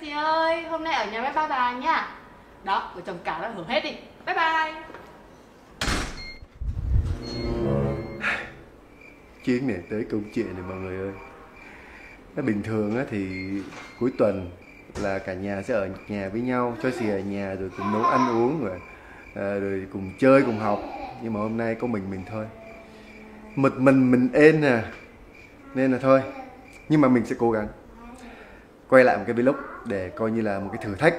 Chelsea ơi, hôm nay ở nhà với ba bà nha. Đó, vợ chồng cả đã hưởng hết đi. Bye bye. Chuyến này tới công chuyện này mọi người ơi. Nó bình thường á thì cuối tuần là cả nhà sẽ ở nhà với nhau cho xì ở nhà rồi cùng nấu ăn uống rồi à, rồi cùng chơi cùng học. Nhưng mà hôm nay có mình mình thôi. Một mình mình ên à. Nên là thôi. Nhưng mà mình sẽ cố gắng quay lại một cái vlog để coi như là một cái thử thách.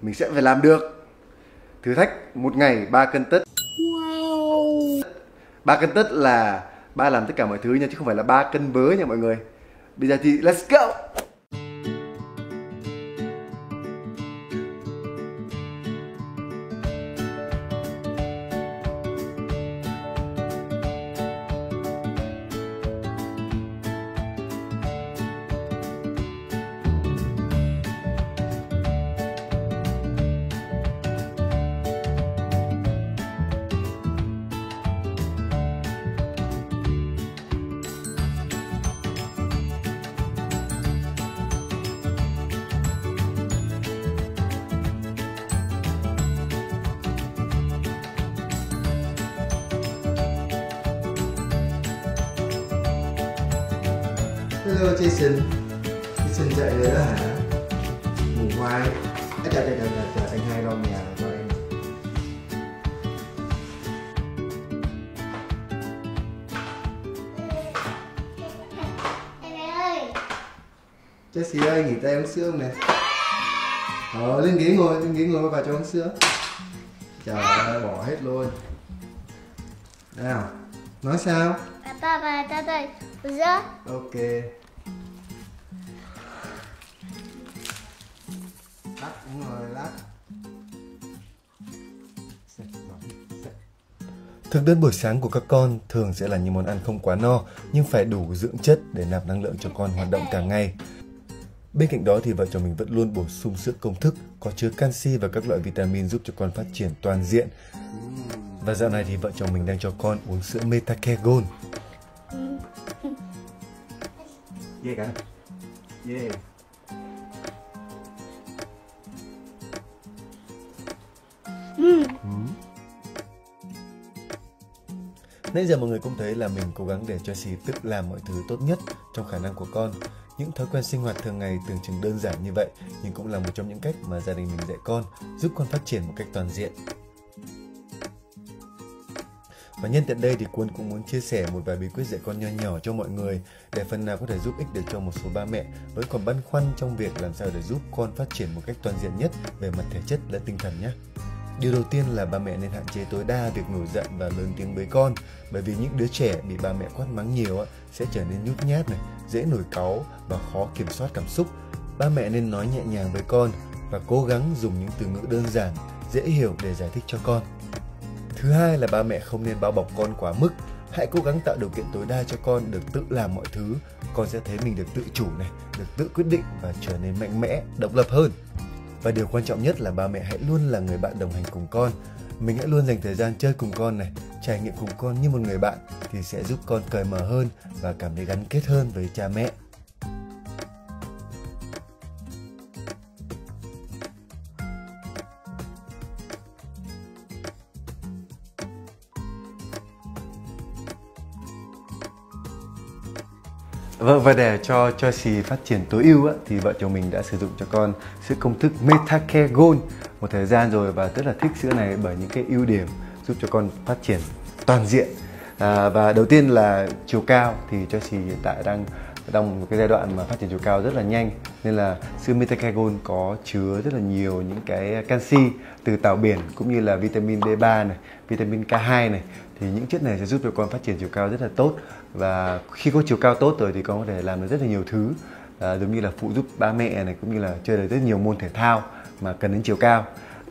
Mình sẽ phải làm được. Thử thách một ngày ba cân tất. Ba cân tất là ba làm tất cả mọi thứ nha chứ không phải là ba cân bớ nha mọi người. Bây giờ thì let's go Hello Jason Jason dậy rồi đó hả? Ngủ hoài à, chà chà chà chà anh hai lo nhà cho em Jessie ơi nghỉ tay uống sữa không nè Ờ lên ghế ngồi, lên ghế ngồi bà cho uống sữa Trời ơi bỏ hết luôn Nào Nói sao? Papa và ta đây Uza Ok Thực đơn buổi sáng của các con thường sẽ là những món ăn không quá no nhưng phải đủ dưỡng chất để nạp năng lượng cho con hoạt động cả ngày. Bên cạnh đó thì vợ chồng mình vẫn luôn bổ sung sữa công thức có chứa canxi và các loại vitamin giúp cho con phát triển toàn diện. Và dạo này thì vợ chồng mình đang cho con uống sữa Metacare Gold. Yeah cả. Yeah. Nãy giờ mọi người cũng thấy là mình cố gắng để cho tự làm mọi thứ tốt nhất trong khả năng của con. Những thói quen sinh hoạt thường ngày tưởng chừng đơn giản như vậy, nhưng cũng là một trong những cách mà gia đình mình dạy con, giúp con phát triển một cách toàn diện. Và nhân tiện đây thì Quân cũng muốn chia sẻ một vài bí quyết dạy con nho nhỏ cho mọi người, để phần nào có thể giúp ích được cho một số ba mẹ vẫn còn băn khoăn trong việc làm sao để giúp con phát triển một cách toàn diện nhất về mặt thể chất lẫn tinh thần nhé. Điều đầu tiên là ba mẹ nên hạn chế tối đa việc nổi giận và lớn tiếng với con bởi vì những đứa trẻ bị ba mẹ quát mắng nhiều sẽ trở nên nhút nhát này, dễ nổi cáu và khó kiểm soát cảm xúc. Ba mẹ nên nói nhẹ nhàng với con và cố gắng dùng những từ ngữ đơn giản, dễ hiểu để giải thích cho con. Thứ hai là ba mẹ không nên bao bọc con quá mức. Hãy cố gắng tạo điều kiện tối đa cho con được tự làm mọi thứ. Con sẽ thấy mình được tự chủ này, được tự quyết định và trở nên mạnh mẽ, độc lập hơn. Và điều quan trọng nhất là ba mẹ hãy luôn là người bạn đồng hành cùng con. Mình hãy luôn dành thời gian chơi cùng con này, trải nghiệm cùng con như một người bạn thì sẽ giúp con cởi mở hơn và cảm thấy gắn kết hơn với cha mẹ. Vâng và để cho cho xì phát triển tối ưu á, thì vợ chồng mình đã sử dụng cho con sữa công thức Metacare Gold một thời gian rồi và rất là thích sữa này bởi những cái ưu điểm giúp cho con phát triển toàn diện. À, và đầu tiên là chiều cao thì cho xì hiện tại đang trong một cái giai đoạn mà phát triển chiều cao rất là nhanh nên là sữa Metacare Gold có chứa rất là nhiều những cái canxi từ tảo biển cũng như là vitamin D3 này, vitamin K2 này. Thì những chất này sẽ giúp cho con phát triển chiều cao rất là tốt và khi có chiều cao tốt rồi thì con có thể làm được rất là nhiều thứ. À, giống như là phụ giúp ba mẹ này cũng như là chơi được rất nhiều môn thể thao mà cần đến chiều cao.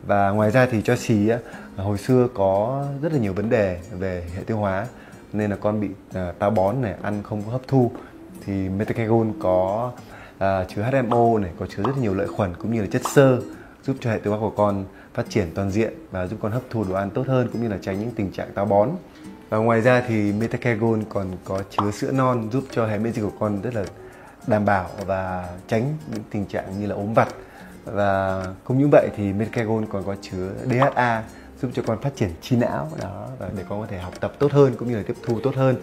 Và ngoài ra thì cho xì á, hồi xưa có rất là nhiều vấn đề về hệ tiêu hóa nên là con bị à, táo bón này ăn không có hấp thu. Thì Metacagon có à, chứa HMO này có chứa rất là nhiều lợi khuẩn cũng như là chất xơ giúp cho hệ tiêu hóa của con phát triển toàn diện và giúp con hấp thu đồ ăn tốt hơn cũng như là tránh những tình trạng táo bón và ngoài ra thì Metacagon còn có chứa sữa non giúp cho hệ miễn dịch của con rất là đảm bảo và tránh những tình trạng như là ốm vặt. Và không những vậy thì Metcagon còn có chứa DHA giúp cho con phát triển trí não đó và để con có thể học tập tốt hơn cũng như là tiếp thu tốt hơn.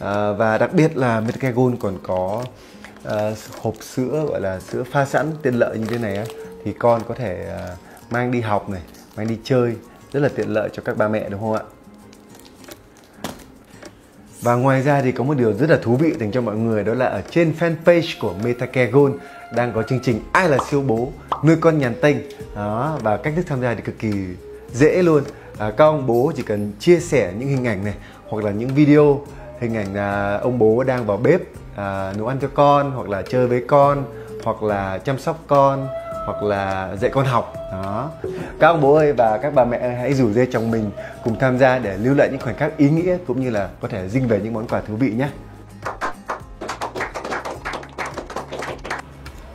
À, và đặc biệt là Metcagon còn có uh, hộp sữa gọi là sữa pha sẵn tiện lợi như thế này á thì con có thể uh, mang đi học này mang đi chơi rất là tiện lợi cho các ba mẹ đúng không ạ? Và ngoài ra thì có một điều rất là thú vị dành cho mọi người đó là ở trên fanpage của Metacare Gold đang có chương trình Ai là siêu bố nuôi con nhàn tênh đó và cách thức tham gia thì cực kỳ dễ luôn. À, các ông bố chỉ cần chia sẻ những hình ảnh này hoặc là những video hình ảnh là ông bố đang vào bếp à, nấu ăn cho con hoặc là chơi với con hoặc là chăm sóc con hoặc là dạy con học. Đó. Các ông bố ơi và các bà mẹ ơi, hãy rủ dê chồng mình cùng tham gia để lưu lại những khoảnh khắc ý nghĩa cũng như là có thể dinh về những món quà thú vị nhé.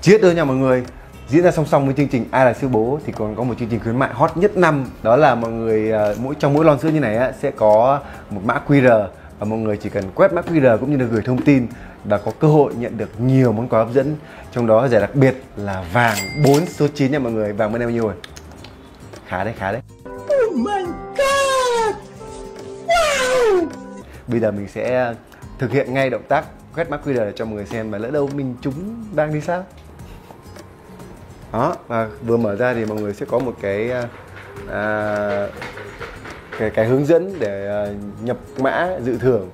Chiết ơi nha mọi người. Diễn ra song song với chương trình ai là siêu bố thì còn có một chương trình khuyến mại hot nhất năm. Đó là mọi người à, mỗi trong mỗi lon sữa như này á, sẽ có một mã QR và mọi người chỉ cần quét mã QR cũng như là gửi thông tin và có cơ hội nhận được nhiều món quà hấp dẫn. Trong đó giải đặc biệt là vàng 4 số 9 nha mọi người vàng bên em bao nhiêu rồi? Khá đấy khá đấy. Oh my god! Wow! Bây giờ mình sẽ thực hiện ngay động tác quét mã QR để cho mọi người xem và lỡ đâu mình trúng đang đi sao. Đó và vừa mở ra thì mọi người sẽ có một cái à, cái, cái hướng dẫn để ờ, nhập mã dự thưởng.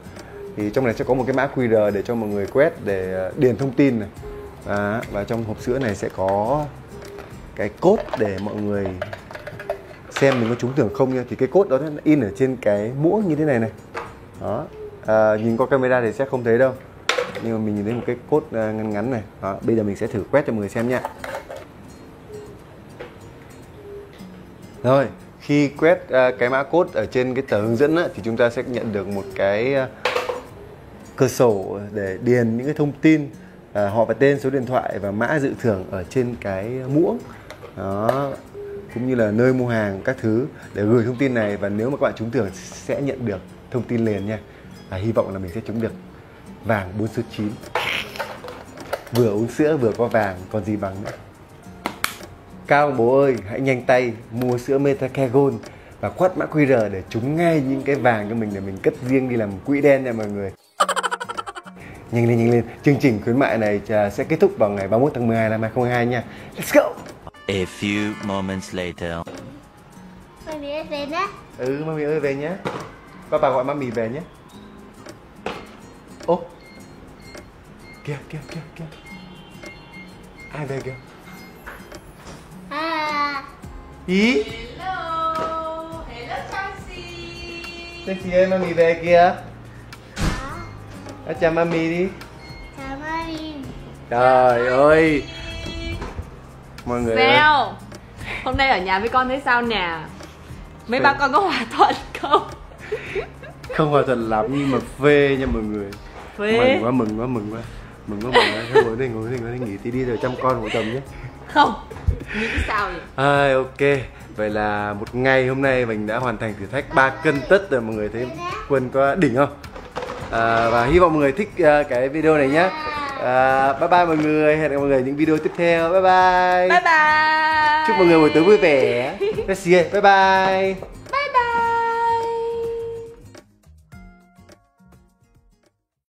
Thì trong này sẽ có một cái mã QR để cho mọi người quét để ờ, điền thông tin này. À, và trong hộp sữa này sẽ có cái cốt để mọi người xem mình có trúng thưởng không nha. Thì cái cốt đó nó in ở trên cái muỗng như thế này này. Đó à, nhìn qua camera thì sẽ không thấy đâu. Nhưng mà mình nhìn thấy một cái cốt ngắn ngắn này. Đó bây giờ mình sẽ thử quét cho mọi người xem nha. Rồi khi quét uh, cái mã code ở trên cái tờ hướng dẫn á, thì chúng ta sẽ nhận được một cái uh, cơ sổ để điền những cái thông tin uh, họ và tên số điện thoại và mã dự thưởng ở trên cái muỗng. Đó cũng như là nơi mua hàng các thứ để gửi thông tin này. Và nếu mà các bạn trúng thưởng sẽ nhận được thông tin liền nha. Và hy vọng là mình sẽ trúng được vàng 4 số 9 vừa uống sữa vừa có vàng còn gì bằng nữa. Cao bố ơi, hãy nhanh tay mua sữa Metacare Gold và quét mã QR để trúng ngay những cái vàng cho mình để mình cất riêng đi làm quỹ đen nha mọi người. nhanh lên nhanh lên, chương trình khuyến mại này sẽ kết thúc vào ngày 31 tháng 12 năm 2022 nha. Let's go. A few moments later. Mami ơi về nhé. Ừ, mami ơi về nhé. Papa gọi mami về nhé. Ô. Kìa kìa kìa kìa. Ai về kìa? Ý. Hello, hello Chelsea. Sexy ơi, mami về kìa. À, chào mami đi. chào mami. Trời ơi. Mọi người ơi. Sao? Hôm nay ở nhà với con thấy sao nè? Mấy ba con có hòa thuận không? Không hòa thuận lắm nhưng mà phê nha mọi người. Phê. Mừng quá, mừng quá, mừng quá. Mừng quá, mừng quá. Thôi ngồi đây, ngồi đây, ngồi đây nghỉ tí đi rồi chăm con của chồng nhé. Không. Nghĩ sao vậy? À, ok. Vậy là một ngày hôm nay mình đã hoàn thành thử thách 3 cân tất rồi mọi người thấy Quân có đỉnh không? À, và hy vọng mọi người thích à, cái video này nhé. À, bye bye mọi người, hẹn gặp mọi người những video tiếp theo. Bye bye. Bye bye. Chúc mọi người buổi tối vui vẻ. Bye bye.